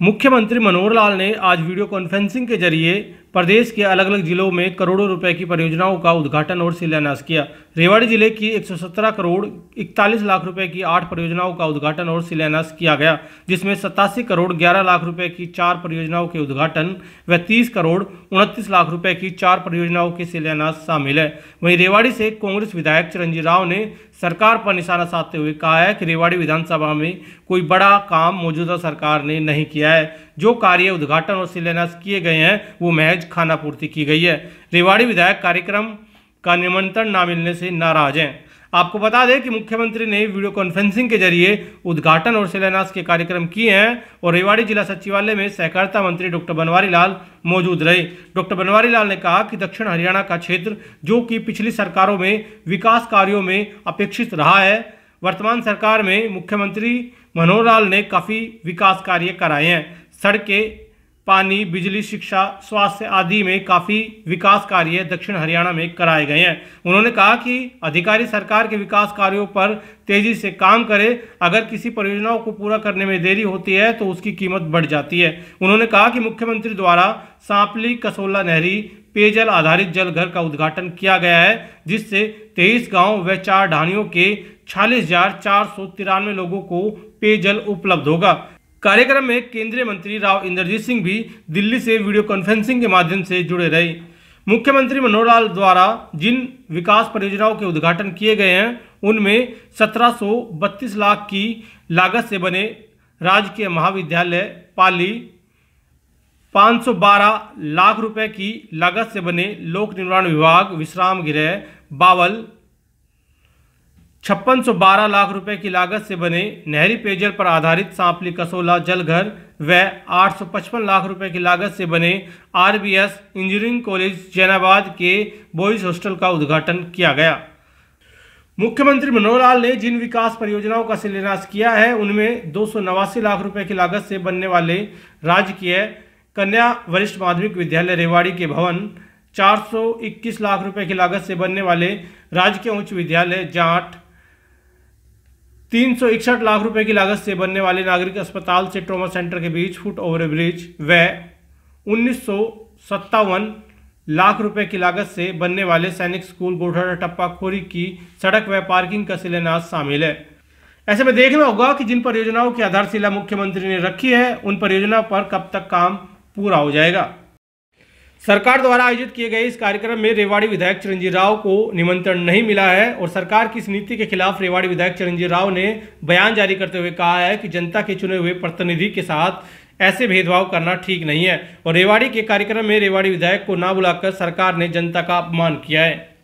मुख्यमंत्री मनोहर लाल ने आज वीडियो कॉन्फ्रेंसिंग के ज़रिए प्रदेश के अलग अलग जिलों में करोड़ों रुपए की परियोजनाओं का उद्घाटन और शिलान्यास किया। रेवाड़ी ज़िले की 117 करोड़ 41 लाख रुपए की आठ परियोजनाओं का उद्घाटन और शिलान्यास किया गया, जिसमें सतासी करोड़ 11 लाख रुपए की चार परियोजनाओं के उद्घाटन व 30 करोड़ उनतीस लाख रुपए की चार परियोजनाओं के शिलान्यास शामिल है। वहीं रेवाड़ी से कांग्रेस विधायक चिरंजीव राव ने सरकार पर निशाना साधते हुए कहा है कि रेवाड़ी विधानसभा में कोई बड़ा काम मौजूदा सरकार ने नहीं किया है। जो कार्य उद्घाटन और शिलान्यास किए गए हैं, वो महज खाना पूर्ति की गई है। रेवाड़ी विधायक कार्यक्रम का निमंत्रण न मिलने से नाराज़ हैं। आपको बता दें कि मुख्यमंत्री ने वीडियो कॉन्फ्रेंसिंग के ज़रिए उद्घाटन और शिलान्यास के कार्यक्रम किए हैं और रेवाड़ी जिला सचिवालय में सहकारिता मंत्री डॉक्टर बनवारी लाल मौजूद रहे। डॉक्टर बनवारी लाल ने कहा कि दक्षिण हरियाणा का क्षेत्र, जो कि पिछली सरकारों में विकास कार्यों में अपेक्षित रहा है, वर्तमान सरकार में मुख्यमंत्री मनोहर लाल ने काफ़ी विकास कार्य कराए हैं। सड़कें पानी, बिजली, शिक्षा, स्वास्थ्य आदि में काफ़ी विकास कार्य दक्षिण हरियाणा में कराए गए हैं। उन्होंने कहा कि अधिकारी सरकार के विकास कार्यों पर तेज़ी से काम करें। अगर किसी परियोजनाओं को पूरा करने में देरी होती है तो उसकी कीमत बढ़ जाती है। उन्होंने कहा कि मुख्यमंत्री द्वारा सांपली कसोला नहरी पेयजल आधारित जल घर का उद्घाटन किया गया है, जिससे तेईस गाँव व चार ढानियों के छियालीस हज़ार चार सौ तिरानवे लोगों को पेयजल उपलब्ध होगा। कार्यक्रम में केंद्रीय मंत्री राव इंद्रजीत सिंह भी दिल्ली से वीडियो कॉन्फ्रेंसिंग के माध्यम से जुड़े रहे। मुख्यमंत्री मनोहर लाल द्वारा जिन विकास परियोजनाओं के उद्घाटन किए गए हैं, उनमें सत्रह सौ बत्तीस लाख की लागत से बने राजकीय महाविद्यालय पाली 512 लाख रुपए की लागत से बने लोक निर्माण विभाग, विश्राम गृह, बावल छप्पन लाख रुपए की लागत से बने नहरी पेयजल पर आधारित सांपली कसोला, जलघर व आठ सौ पचपन लाख रुपए की लागत से बने आरबीएस इंजीनियरिंग कॉलेज, जैनाबाद के बॉयज़ हॉस्टल का उद्घाटन किया गया। मुख्यमंत्री मनोहर लाल ने जिन विकास परियोजनाओं का शिलान्यास किया है, उनमें दो सौ नवासी लाख रुपए की लागत से बनने वाले राजकीय कन्या वरिष्ठ माध्यमिक विद्यालय रेवाड़ी के भवन 421 लाख रुपए की लागत से बनने वाले राजकीय उच्च विद्यालय जाट तीन सौ इकसठ लाख रुपए की लागत से बनने वाले नागरिक अस्पताल से ट्रोमा सेंटर के बीच फुट ओवर ब्रिज व उन्नीस सौ सत्तावन लाख रुपए की लागत से बनने वाले सैनिक स्कूल गोठा टप्पा खोरी की सड़क व पार्किंग का शिलान्यास शामिल है। ऐसे में देखना होगा कि जिन परियोजनाओं की आधारशिला मुख्यमंत्री ने रखी है, उन परियोजनाओं पर कब तक काम पूरा हो जाएगा। सरकार द्वारा आयोजित किए गए इस कार्यक्रम में रेवाड़ी विधायक चिरंजीव राव को निमंत्रण नहीं मिला है और सरकार की इस नीति के खिलाफ रेवाड़ी विधायक चिरंजीव राव ने बयान जारी करते हुए कहा है कि जनता के चुने हुए प्रतिनिधि के साथ ऐसे भेदभाव करना ठीक नहीं है और रेवाड़ी के कार्यक्रम में रेवाड़ी विधायक को ना बुलाकर सरकार ने जनता का अपमान किया है।